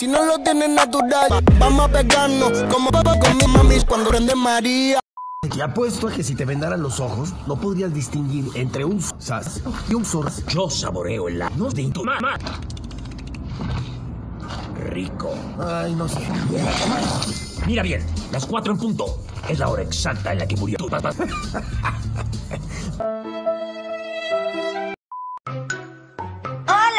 Si no lo tienes natural, vamos a pegarnos como papá con mi mami cuando prende María. Te apuesto a que si te vendaran los ojos, no podrías distinguir entre un sas y un sors. Yo saboreo el no de tu mamá. Rico. Ay, no sé. Mira bien, las cuatro en punto. Es la hora exacta en la que murió tu papá.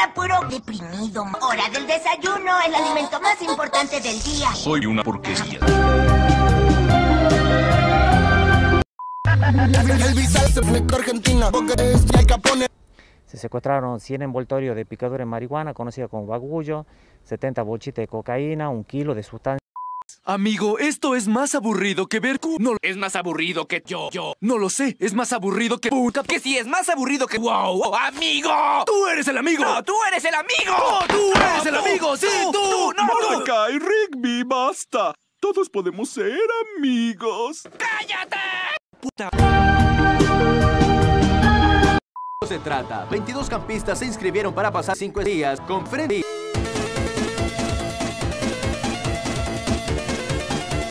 Puro deprimido. Hora del desayuno, el alimento más importante del día. Soy una porquería. Se secuestraron 100 envoltorios de picadura de marihuana, conocida como bagullo, 70 bolchitas de cocaína, un kilo de sustancia. Amigo, esto es más aburrido que ver cu... No, Es más aburrido que yo, yo. no lo sé, es más aburrido que... puta- Que sí, es más aburrido que... ¡Wow! ¡Amigo! ¡Tú eres el amigo! ¡No, tú eres el amigo! ¡No, tú eres el amigo! ¡Sí, tú! ¡Tú, no, tú! Mordecai, Rigby, basta. Todos podemos ser amigos. se trata. 22 campistas se inscribieron para pasar 5 días con Freddy.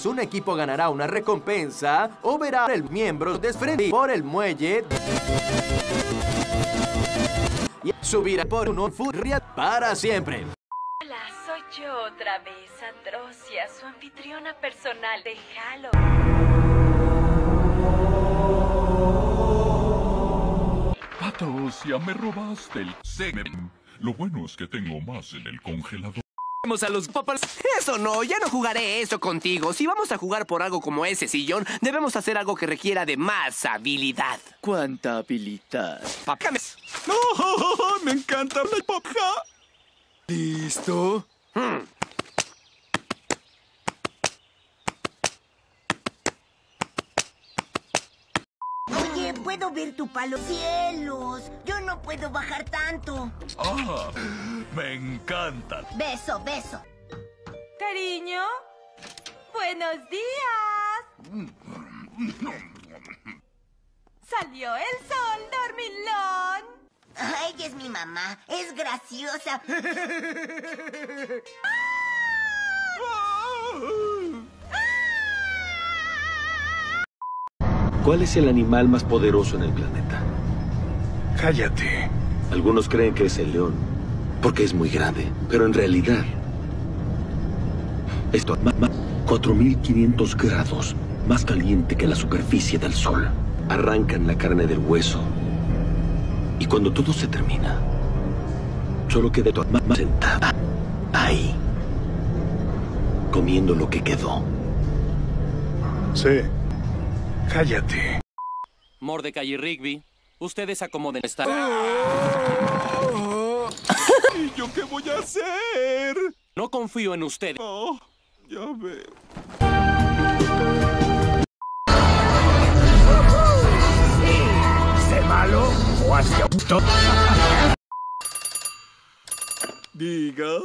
Un equipo ganará una recompensa o verá el miembro de Freddy por el muelle y subirá por un furria para siempre. Hola, soy yo otra vez, Atrocia, su anfitriona personal de Halloween. Patrocia, me robaste el semen. Lo bueno es que tengo más en el congelador. Vamos a los papas. Eso no, ya no jugaré eso contigo. Si vamos a jugar por algo como ese sillón, debemos hacer algo que requiera de más habilidad. ¿Cuánta habilidad? Papá, ¡Oh, me encanta la paja! ¿Listo? Oye, puedo ver tu palo. Cielos, yo no puedo bajar tanto. ¡Ah! Me encanta. Beso, beso. Cariño, buenos días. Salió el sol, dormilón. Ella es mi mamá, es graciosa. ¿Cuál es el animal más poderoso en el planeta? Cállate. Algunos creen que es el león, porque es muy grande, pero en realidad... Esto ma- 4.500 grados, más caliente que la superficie del sol. Arrancan la carne del hueso. Y cuando todo se termina, solo queda tu mamá sentada ahí, comiendo lo que quedó. Sí. Cállate. Mordecai y Rigby, ustedes acomoden esta. ¿Y yo qué voy a hacer? No confío en ustedes. Oh, ya veo. ¿Sé malo o hacia un Diga.